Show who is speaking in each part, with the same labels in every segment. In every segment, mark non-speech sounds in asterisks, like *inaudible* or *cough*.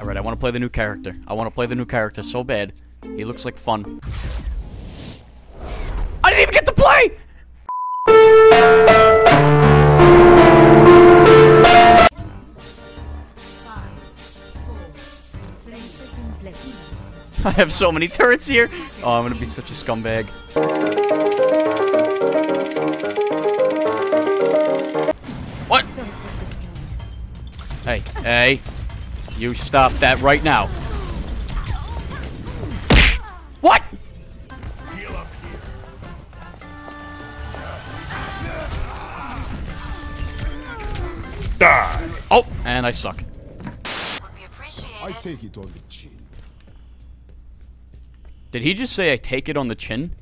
Speaker 1: Alright, I want to play the new character. I want to play the new character so bad. He looks like fun. I didn't even get to play! I have so many turrets here. Oh, I'm gonna be such a scumbag. What? Hey, hey. You stop that right now. What?
Speaker 2: Die!
Speaker 1: Oh, and I suck.
Speaker 2: I take it on the chin.
Speaker 1: Did he just say I take it on the chin?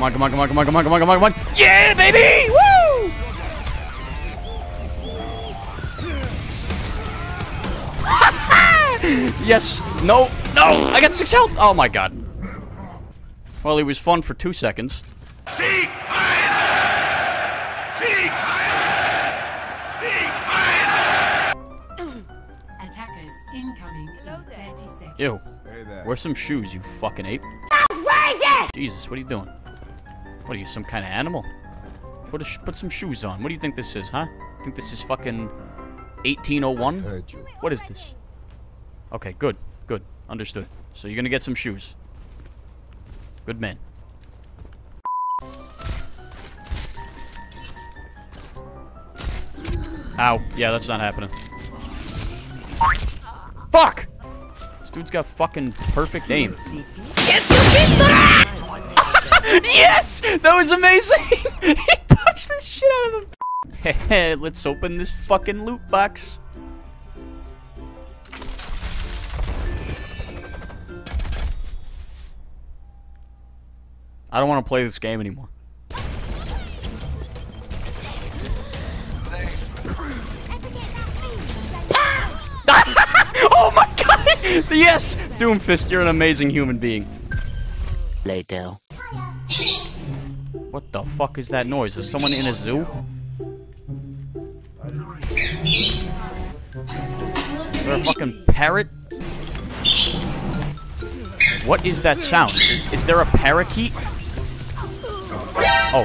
Speaker 1: Come on, come on, come on, come on, come on, come on, come on, come on. Yeah, baby! Woo! *laughs* yes. No. No. I got six health. Oh my god. Well, he was fun for two seconds.
Speaker 3: Seek fire! Seek fire! Seek fire!
Speaker 4: Attackers incoming in 30 seconds.
Speaker 1: Ew.
Speaker 2: Hey there.
Speaker 1: Wear some shoes, you fucking ape. Jesus, what are you doing? What are you, some kind of animal? Put a sh put some shoes on. What do you think this is, huh? Think this is fucking 1801?
Speaker 2: Heard you.
Speaker 1: What is this? Okay, good, good, understood. So you're gonna get some shoes. Good man. Ow. Yeah, that's not happening. Fuck! This dude's got fucking perfect aim. Yes! That was amazing! *laughs* he punched the shit out of him. Heh *laughs* let's open this fucking loot box. I don't want to play this game anymore. *laughs* oh my god! Yes! Doomfist, you're an amazing human being.
Speaker 5: Later.
Speaker 1: What the fuck is that noise? Is someone in a zoo? Is there a fucking parrot? What is that sound? Is, there a parakeet? Oh.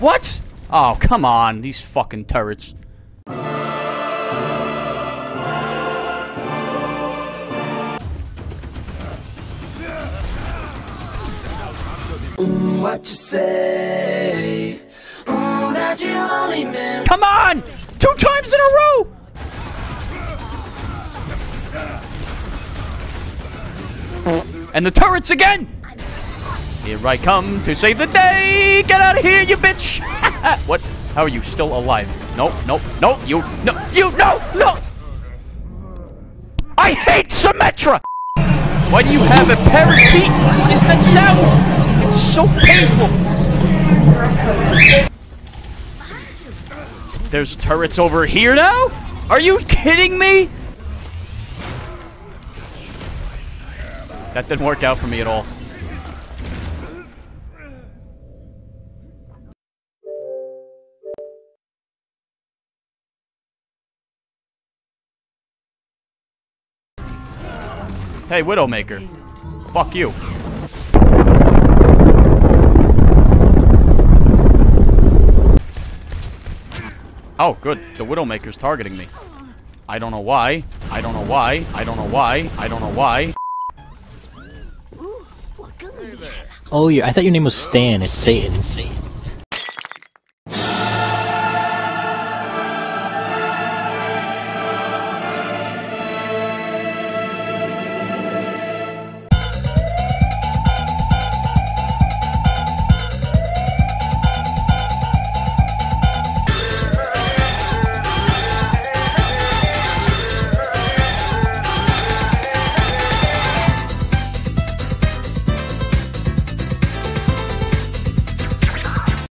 Speaker 1: What? Oh, come on. These fucking turrets.
Speaker 6: What you say? Oh, that you only meant
Speaker 1: Come on! Two times in a row! And the turrets again! Here I come to save the day! Get out of here, you bitch! *laughs* what? How are you still alive? No, no, no, you, no, you, no, no! I hate Symmetra! Why do you have a parakeet? What is that sound? It's so painful! There's turrets over here now? Are you kidding me? That didn't work out for me at all. Hey, Widowmaker. Fuck you. Oh, good. The Widowmaker's targeting me. I don't know why. I don't know why. I don't know why. I don't know why.
Speaker 5: Oh, yeah, I thought your name was Stan. It's Satan. Satan.